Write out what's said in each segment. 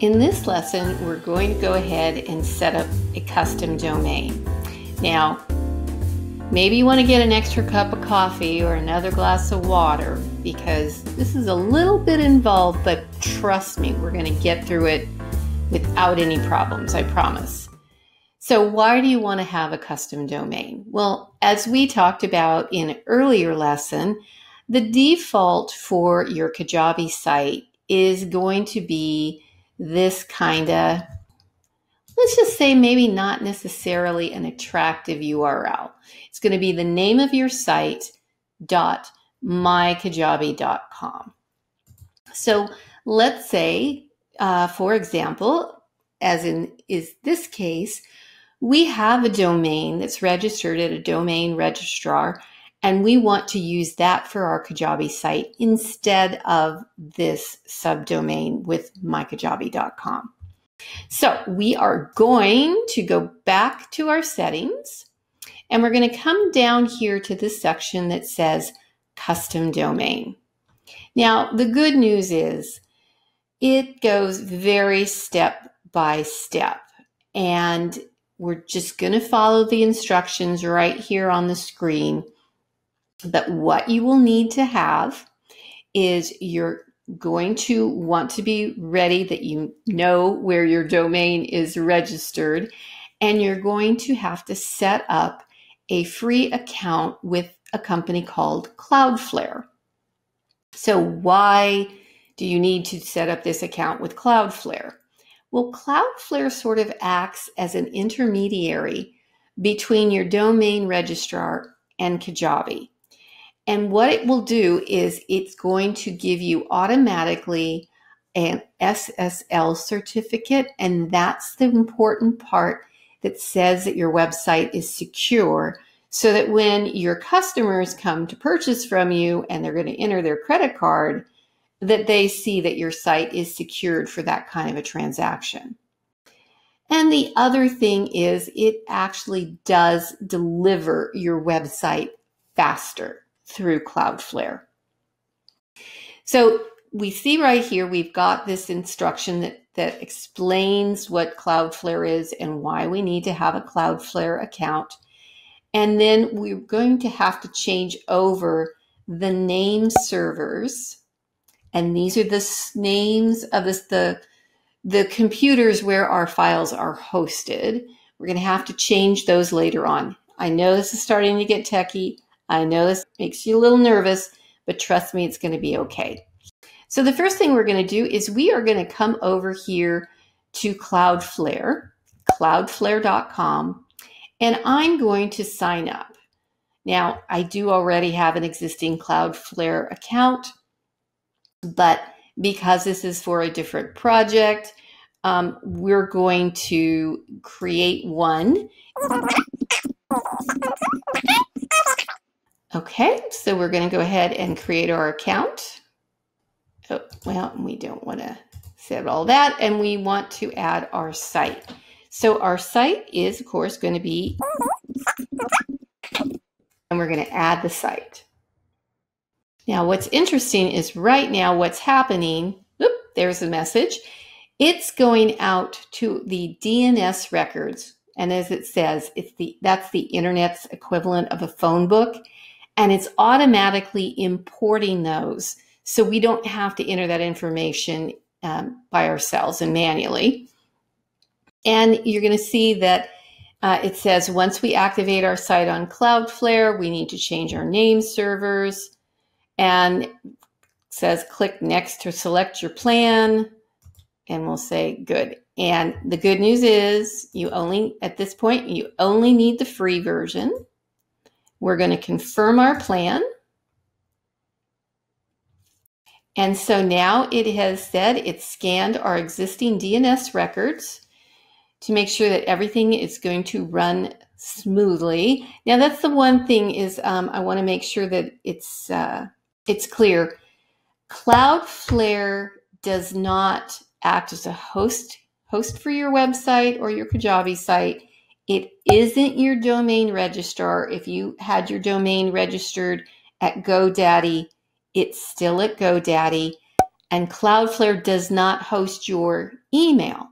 In this lesson, we're going to go ahead and set up a custom domain. Now, maybe you want to get an extra cup of coffee or another glass of water because this is a little bit involved, but trust me, we're going to get through it without any problems, I promise. So, why do you want to have a custom domain? Well, as we talked about in an earlier lesson, the default for your Kajabi site is going to be this kind of, let's just say maybe not necessarily an attractive URL. It's going to be the name of your site dot mykajabi.com. So let's say, uh, for example, as in is this case, we have a domain that's registered at a domain registrar and we want to use that for our Kajabi site instead of this subdomain with mykajabi.com. So we are going to go back to our settings and we're going to come down here to this section that says custom domain. Now, the good news is it goes very step by step and we're just going to follow the instructions right here on the screen but what you will need to have is you're going to want to be ready that you know where your domain is registered, and you're going to have to set up a free account with a company called Cloudflare. So, why do you need to set up this account with Cloudflare? Well, Cloudflare sort of acts as an intermediary between your domain registrar and Kajabi. And what it will do is it's going to give you automatically an SSL certificate. And that's the important part that says that your website is secure so that when your customers come to purchase from you and they're going to enter their credit card, that they see that your site is secured for that kind of a transaction. And the other thing is it actually does deliver your website faster through Cloudflare. So we see right here, we've got this instruction that, that explains what Cloudflare is and why we need to have a Cloudflare account. And then we're going to have to change over the name servers. And these are the names of this, the, the computers where our files are hosted. We're going to have to change those later on. I know this is starting to get techie. I know this makes you a little nervous, but trust me, it's going to be okay. So the first thing we're going to do is we are going to come over here to Cloudflare, cloudflare.com, and I'm going to sign up. Now, I do already have an existing Cloudflare account, but because this is for a different project, um, we're going to create one. Okay, so we're going to go ahead and create our account. Oh, well, we don't want to set all that, and we want to add our site. So our site is, of course, going to be, and we're going to add the site. Now, what's interesting is right now what's happening, Oop, there's a message. It's going out to the DNS records. And as it says, it's the that's the internet's equivalent of a phone book and it's automatically importing those. So we don't have to enter that information um, by ourselves and manually. And you're going to see that uh, it says once we activate our site on Cloudflare, we need to change our name servers. And says click next to select your plan. And we'll say good. And the good news is you only, at this point, you only need the free version. We're going to confirm our plan. And so now it has said it scanned our existing DNS records to make sure that everything is going to run smoothly. Now that's the one thing is um, I want to make sure that it's uh, it's clear. Cloudflare does not act as a host host for your website or your Kajabi site. It isn't your domain registrar. If you had your domain registered at GoDaddy, it's still at GoDaddy. And Cloudflare does not host your email.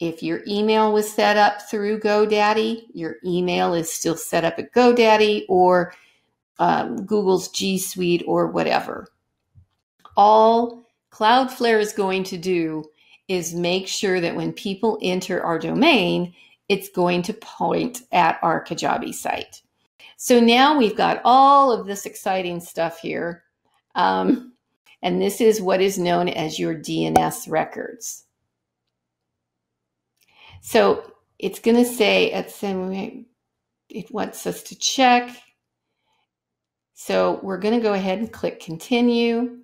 If your email was set up through GoDaddy, your email is still set up at GoDaddy or um, Google's G Suite or whatever. All Cloudflare is going to do is make sure that when people enter our domain, it's going to point at our Kajabi site. So now we've got all of this exciting stuff here. Um, and this is what is known as your DNS records. So it's going to say at some, it wants us to check. So we're going to go ahead and click continue.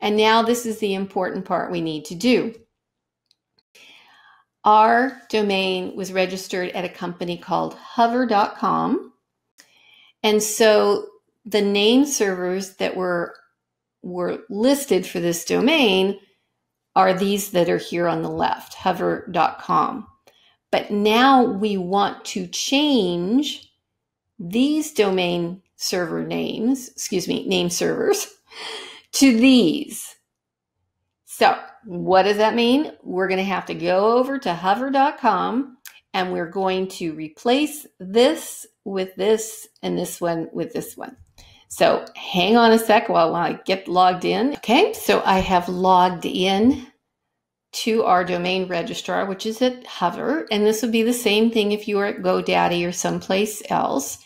And now this is the important part we need to do. Our domain was registered at a company called hover.com. And so the name servers that were were listed for this domain are these that are here on the left, hover.com. But now we want to change these domain server names, excuse me, name servers to these. So, what does that mean? We're going to have to go over to hover.com and we're going to replace this with this and this one with this one. So, hang on a sec while I get logged in. Okay, so I have logged in to our domain registrar, which is at Hover. And this would be the same thing if you were at GoDaddy or someplace else.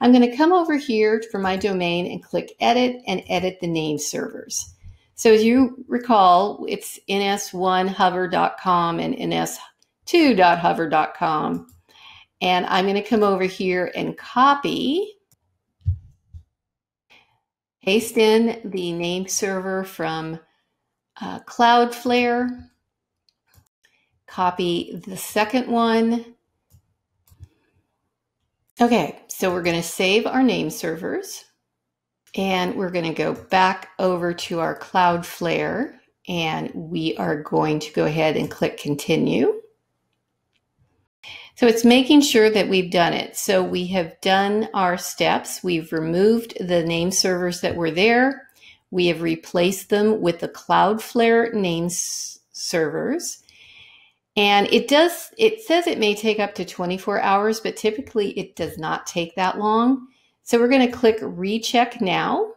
I'm going to come over here for my domain and click Edit and edit the name servers. So as you recall, it's ns1hover.com and ns2.hover.com. And I'm going to come over here and copy, paste in the name server from uh, Cloudflare copy the second one. Okay, so we're going to save our name servers and we're going to go back over to our Cloudflare and we are going to go ahead and click continue. So it's making sure that we've done it. So we have done our steps. We've removed the name servers that were there. We have replaced them with the Cloudflare name servers. And it does, it says it may take up to 24 hours, but typically it does not take that long. So we're going to click recheck now.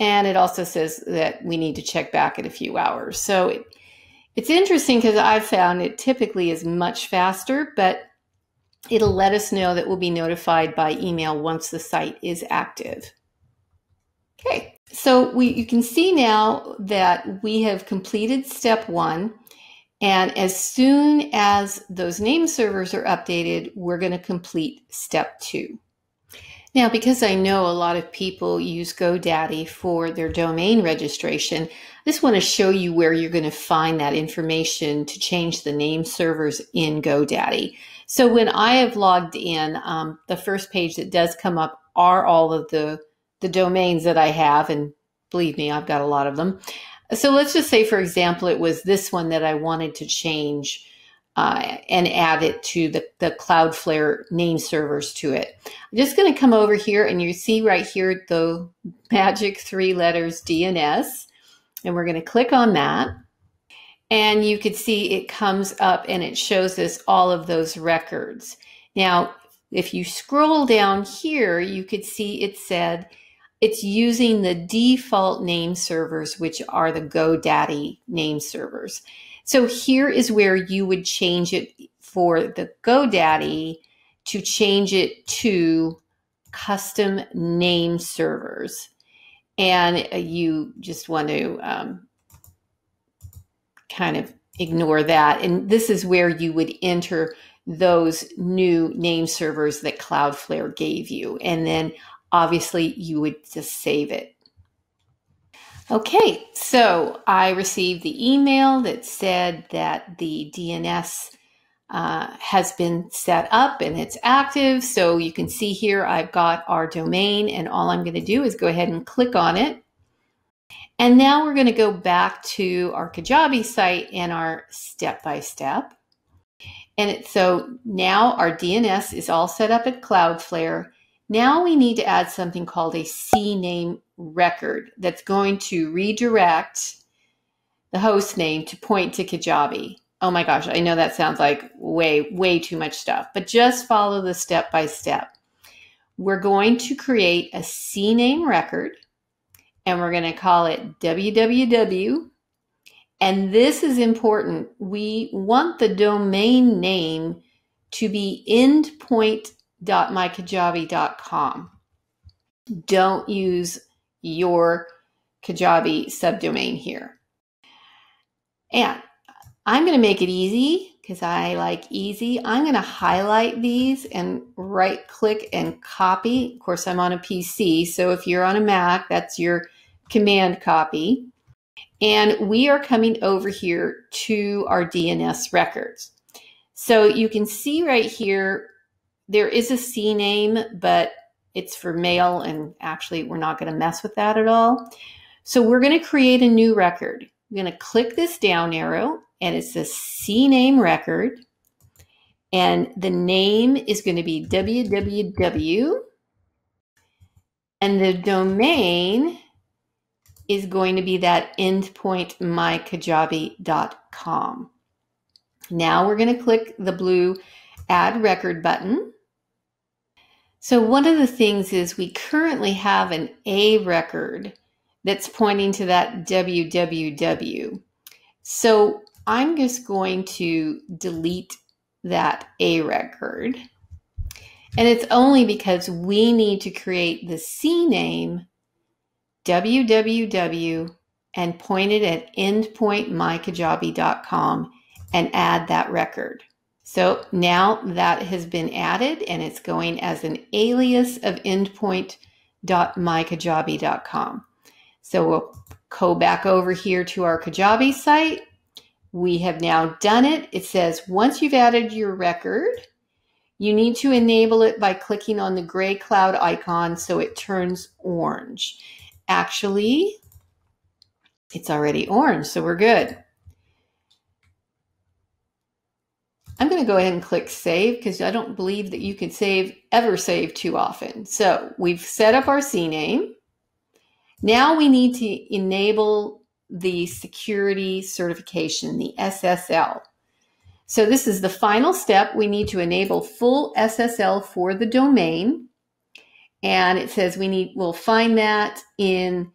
And it also says that we need to check back in a few hours. So it, it's interesting because I've found it typically is much faster, but it'll let us know that we'll be notified by email once the site is active. Okay, so we, you can see now that we have completed step one. And as soon as those name servers are updated, we're going to complete step two. Now, because I know a lot of people use GoDaddy for their domain registration, I just want to show you where you're going to find that information to change the name servers in GoDaddy. So when I have logged in, um, the first page that does come up are all of the, the domains that I have, and believe me, I've got a lot of them. So let's just say, for example, it was this one that I wanted to change uh, and add it to the, the Cloudflare name servers to it. I'm just going to come over here and you see right here the magic three letters DNS. And we're going to click on that. And you can see it comes up and it shows us all of those records. Now, if you scroll down here, you could see it said it's using the default name servers, which are the GoDaddy name servers. So here is where you would change it for the GoDaddy to change it to custom name servers. And you just want to um, kind of ignore that. And this is where you would enter those new name servers that Cloudflare gave you. And then obviously you would just save it. Okay, so I received the email that said that the DNS uh, has been set up and it's active. So you can see here I've got our domain, and all I'm going to do is go ahead and click on it. And now we're going to go back to our Kajabi site and our step by step. And it, so now our DNS is all set up at Cloudflare. Now we need to add something called a CNAME record that's going to redirect the host name to point to Kajabi. Oh my gosh, I know that sounds like way, way too much stuff, but just follow the step by step. We're going to create a CNAME record and we're going to call it www. And this is important. We want the domain name to be endpoint.mykajabi.com. Don't use your Kajabi subdomain here. And I'm going to make it easy because I like easy. I'm going to highlight these and right click and copy. Of course, I'm on a PC. So if you're on a Mac, that's your command copy. And we are coming over here to our DNS records. So you can see right here, there is a CNAME, but it's for mail. And actually, we're not going to mess with that at all. So we're going to create a new record. I'm going to click this down arrow and it's a CNAME record. And the name is going to be www. And the domain is going to be that endpoint mykajabi.com. Now we're going to click the blue add record button. So one of the things is we currently have an A record that's pointing to that www. So I'm just going to delete that A record. And it's only because we need to create the CNAME www and point it at endpointmykajabi.com and add that record. So now that has been added and it's going as an alias of endpoint.mykajabi.com. So we'll go back over here to our Kajabi site we have now done it. It says once you've added your record, you need to enable it by clicking on the gray cloud icon so it turns orange. Actually, it's already orange, so we're good. I'm going to go ahead and click save because I don't believe that you can save ever save too often. So we've set up our CNAME. Now we need to enable the security certification, the SSL. So this is the final step. We need to enable full SSL for the domain. And it says we need, we'll find that in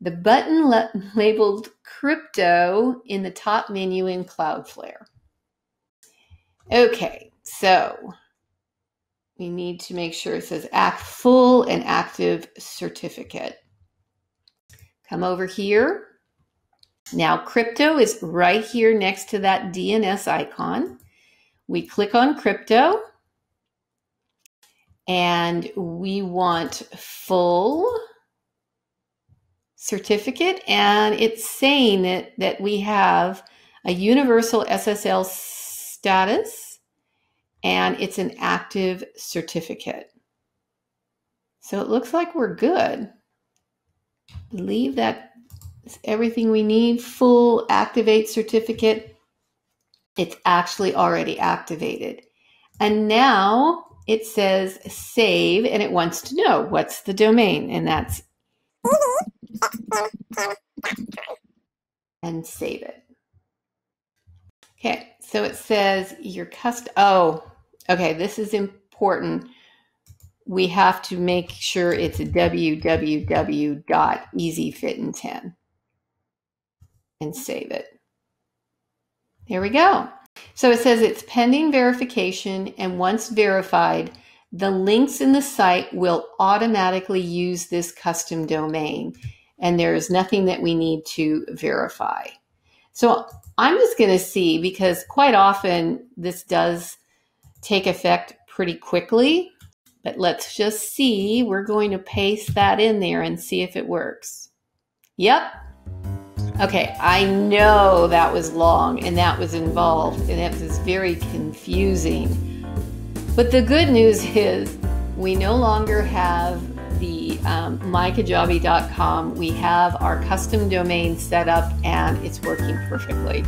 the button labeled crypto in the top menu in Cloudflare. Okay, so we need to make sure it says act full and active certificate. Come over here now, crypto is right here next to that DNS icon. We click on crypto and we want full certificate and it's saying that, that we have a universal SSL status and it's an active certificate. So it looks like we're good. Leave that it's everything we need. Full activate certificate. It's actually already activated. And now it says save and it wants to know what's the domain and that's mm-hmm. and save it. Okay, so it says your cust oh, okay, this is important. We have to make sure it's www.easyfit10 and save it. There we go. So it says it's pending verification, and once verified, the links in the site will automatically use this custom domain, and there is nothing that we need to verify. So I'm just going to see because quite often this does take effect pretty quickly, but let's just see. We're going to paste that in there and see if it works. Yep, Okay, I know that was long and that was involved and it was very confusing. But the good news is we no longer have um, mykajabi.com. We have our custom domain set up and it's working perfectly.